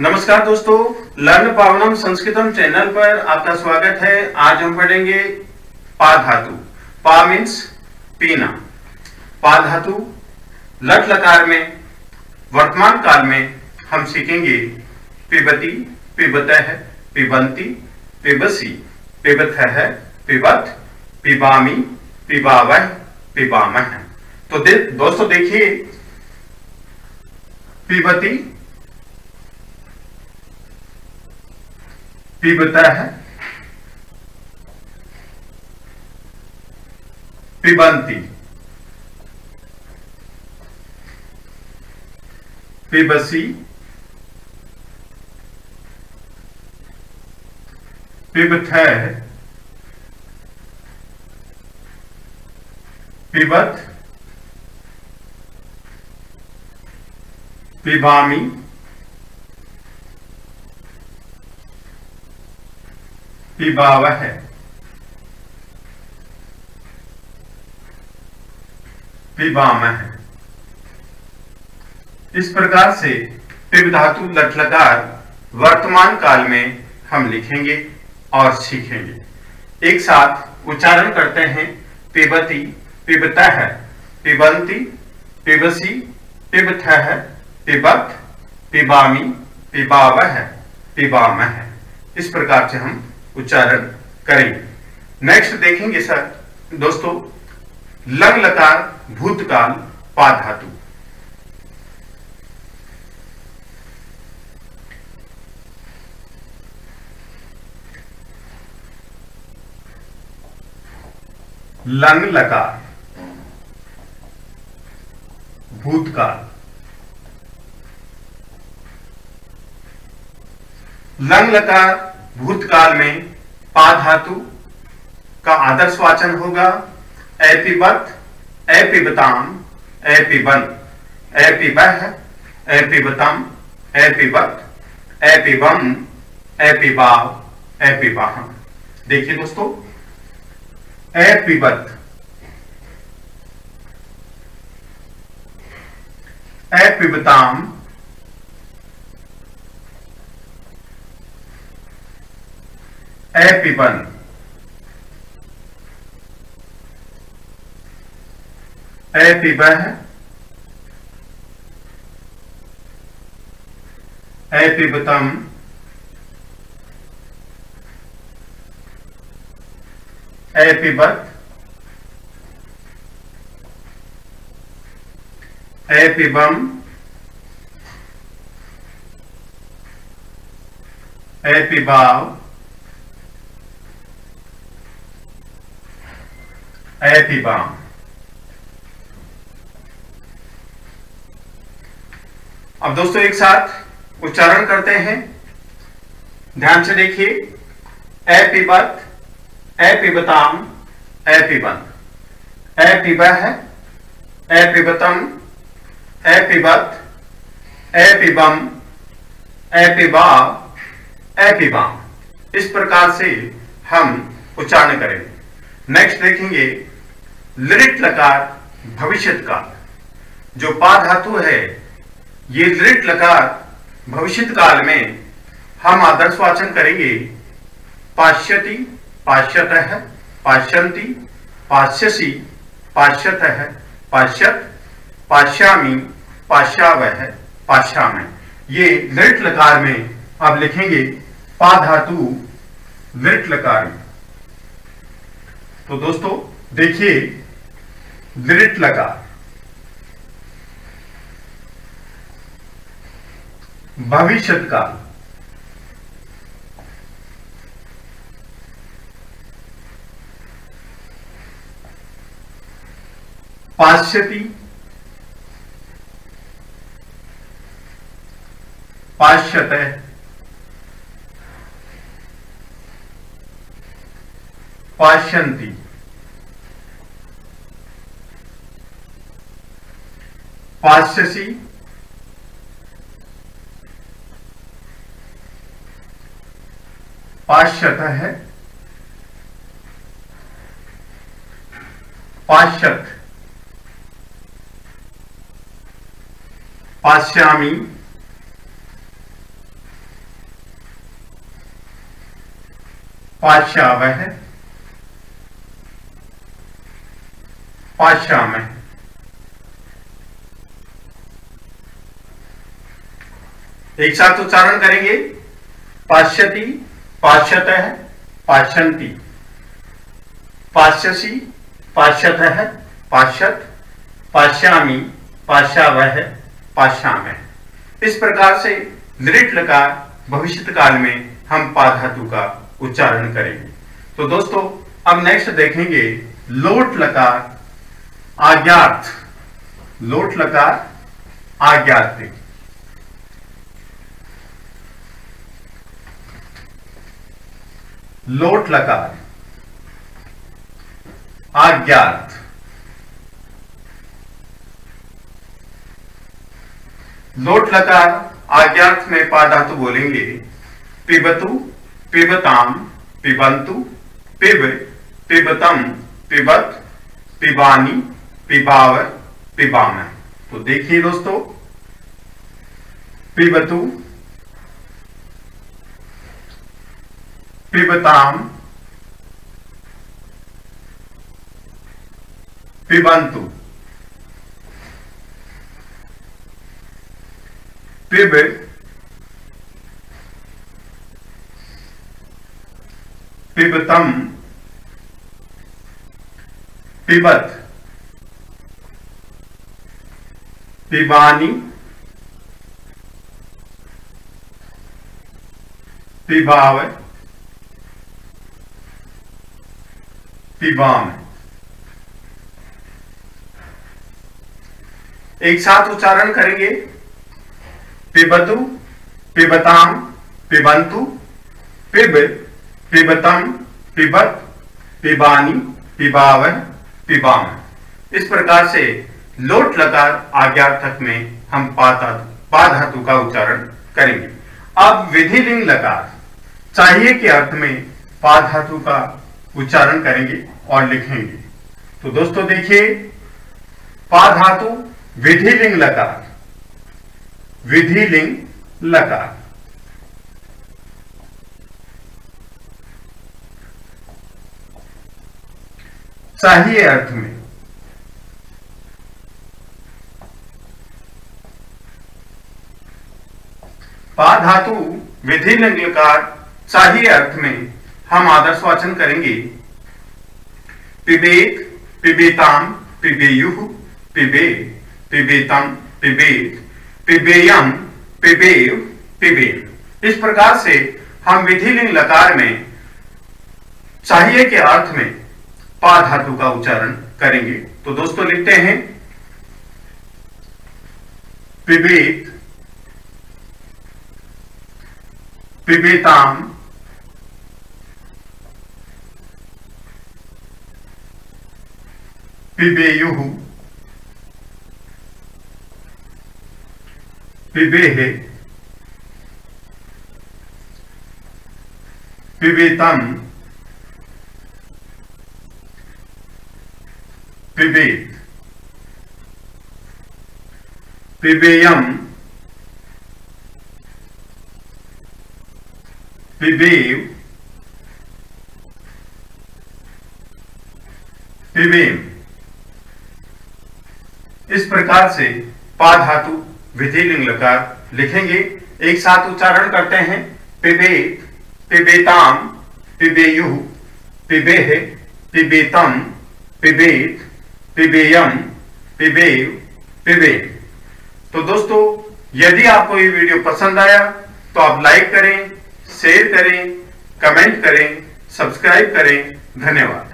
नमस्कार दोस्तों learn पावनम संस्कृतम channel पर आपका स्वागत है। आज हम पढ़ेंगे पा धातु पा मीन्स पीना। पा धातु लट लकार में वर्तमान काल में हम सीखेंगे पिबती पिबत है पिबंती पिबसी पिबत है पिबत पिबामी पिबावह पिबामह। तो दे, दोस्तों देखिए पिबती पीबता है। पिबंती। पिबसी। पिबथ। पिबत पिबामी। पिबावह पिबामह इस प्रकार से पिब धातु लटलकार वर्तमान काल में हम लिखेंगे और सीखेंगे। एक साथ उच्चारण करते हैं, पिबती, पिबत है पिबंती पिबसी, पिबथ है पिबत, पिबामी, पिबावह पिबामह इस प्रकार से हम उच्चारण करेंगे नेक्स्ट देखेंगे सर, दोस्तों लंग लकार भूतकाल पा धातु लंग लकार भूतकाल। लंग लकार भूतकाल में पा धातु का आदर्श वाचन होगा। एपिबत एपिबताम एपिबन एपिबह एपिबतम एपिबत एपिबम एपिबाव एपिबाह देखिए दोस्तों एपिबत एपिबताम एपिबन एपिबह एपिबतम एपिबत एपिबम एपिबाव एपिबाम अब दोस्तों एक साथ उच्चारण करते हैं। ध्यान से देखिए। एपिबत एपिबताम एपिबन एपिबह एपिबतम एपिबत एपिबम एपिबाव एपिबाम इस प्रकार से हम उच्चारण करेंगे। नेक्स्ट देखेंगे लिरिट लकार भविष्य काल जो पा धातु है, ये लिरिट लकार भविष्य काल में हम आदर्श वाचन करेंगे। पाश्यति, पाश्यत पाश्यंती पाश्यसी, पाश्यत पाश्यत, पाश्यामी पाश्यावह पाश्याम। ये लिरिट लकार में आप लिखेंगे पा धातु लिरिट लकार में। तो दोस्तों देखिए लिरिट लगा। भविष्य का। पाश्यति। पाश्यत पाश्यसी। पाश्यत है। पाश्यत। पाश्यामी। पाश्याव। है पाश्याम। है एक साथ उच्चारण करेंगे। पाश्यति, पाश्यत पाश्यंती पाश्यसी, पाश्यत पाश्यत, पाश्यामी पाशावह पाश्याम। इस प्रकार से दृढ़ लकार भविष्य काल में हम पाधातु का उच्चारण करेंगे। तो दोस्तों, अब नेक्स्ट देखेंगे लोट लकार आज्ञार्थ। लोट लकार आज्ञार्थ। लोट लकार आज्ञार्थ। लोट लकार आज्ञार्थ में पाधातु बोलेंगे, पिबतु, पिबताम, पिबंतु, पिब, पिबतम, पिबत, पिबानी, पिबावर पिबाम तो देखिए दोस्तों, पिबतु पिबताम पिबंतु पिब पिबतम पिबत। पिबानी पिबावत पिबाम एक साथ उच्चारण करेंगे। पिबतु पिबताम पिबंतु पिब पिबतम पिबत पिबानी पिबाव पिबाम इस प्रकार से लोट लकार आज्ञार्थक में हम पाता पा धातु का उच्चारण करेंगे। अब विधिलिंग लकार चाहिए के अर्थ में पा धातु का उच्चारण करेंगे और लिखेंगे। तो दोस्तों देखिए पा धातु विधि लिंग लकार। विधि लिंग लकार। चाहिए अर्थ में। पा धातु विधि लिंग लकार चाहिए अर्थ में हम आदर्श वाचन करेंगे। पिबेत पिबेताम पिबेयु, पिबे पिबेतम पिबेत पिबेयम पिबेव पिबेन इस प्रकार से हम विधिलिंग लकार में, चाहिए के अर्थ में पा धातु का उच्चारण करेंगे। तो दोस्तों लिखते हैं। पिबेत पिबेताम पिबेयु पिबेह पिबेतम पिबेत पिबेयम पिबेव पिबेम इस प्रकार से पा धातु विधिलिंग लकार लिखेंगे। एक साथ उच्चारण करते हैं। पिबेत, पिबेताम, पिबेयु पिबेह पिबेतम, पिबेत, पिबेयम पिबेव पिबे। तो दोस्तों, यदि आपको ये वीडियो पसंद आया तो आप लाइक करें, शेयर करें, कमेंट करें, सब्सक्राइब करें। धन्यवाद।